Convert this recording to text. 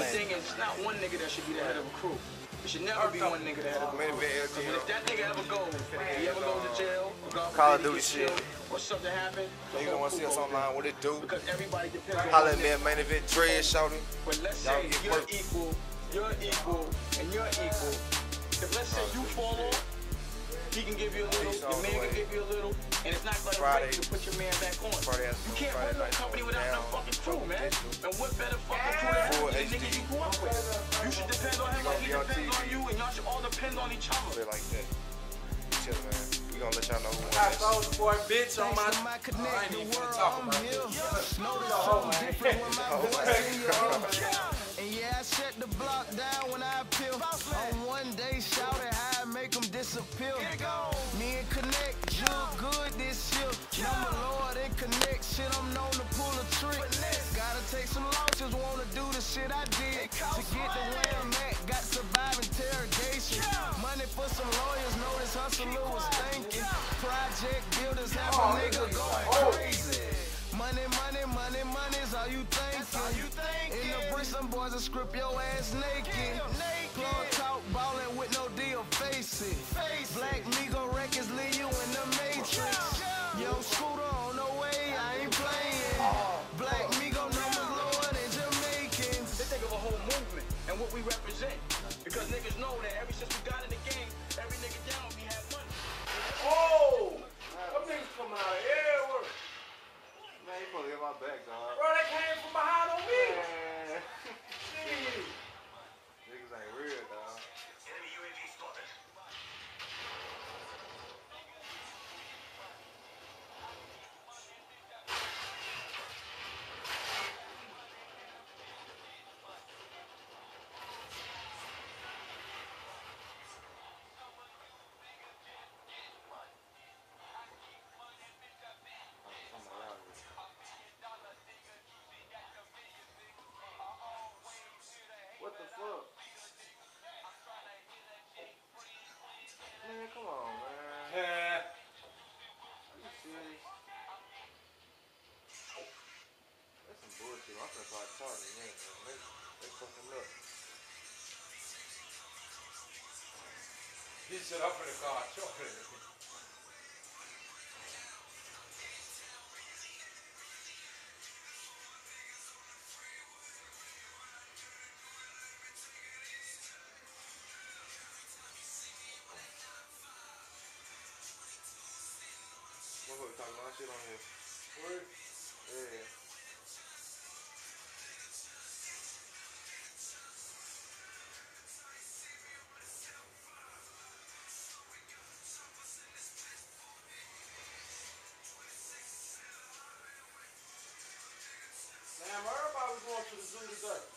It's not one nigga that should be the head of a crew. It should never be one nigga the head of a Main crew. event Because LTL. if that nigga ever goes, he ever goes to jail, Call of Duty shit. killed, or something happen, you don't want to see us online, what it do? Because everybody depends on Holla at me at main event Dread shouting. But let's say you're work. equal, you're equal, and you're equal. If let's say you fall off, he can give you a little, your man can give you a little, and it's not gonna Friday. break you to put your man back on. You can't run no company without no fucking crew, man. And what better fucking each other. Shit like that. Chill, man. We gonna let y'all know who won I this. Soulja Boy bitch on my. My connect, I ain't even gonna talk about here. this. Notice something different when my oh voice in. And yeah, I shut the block down when I appeal. On one day, shout it how I make them disappear. Me and Connect, jug good this year. Number Lord and Connect, shit, I'm known to pull a trick. Gotta take some losses, wanna do the shit I did. To get the way I'm at, got survive interrogation. Hustler was thinking. Project builders have a oh, nigga going oh, crazy. Money, money, money, money's all you thinking. In the bricks, some boys will script your ass naked. Plug talk, ballin' with no deal, face it. Black Migo records leave you in the matrix. Yo, scooter on the way, I ain't playing. Oh. Black Migo numbers lower than Jamaicans. They think of a whole movement and what we represent. Because niggas know that ever since we got in the game, every nigga down Fuck? Man, come on, man. Yeah. Are you serious? That's some bullshit. I'm gonna start charging them, man. They, they fucking up. He said, I'm finna call chocolate. Motherfucker talking my shit on here. Word. Yeah. Man, everybody was going to the zoo today.